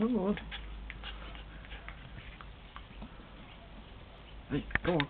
Oh, Come on. Hey, go on.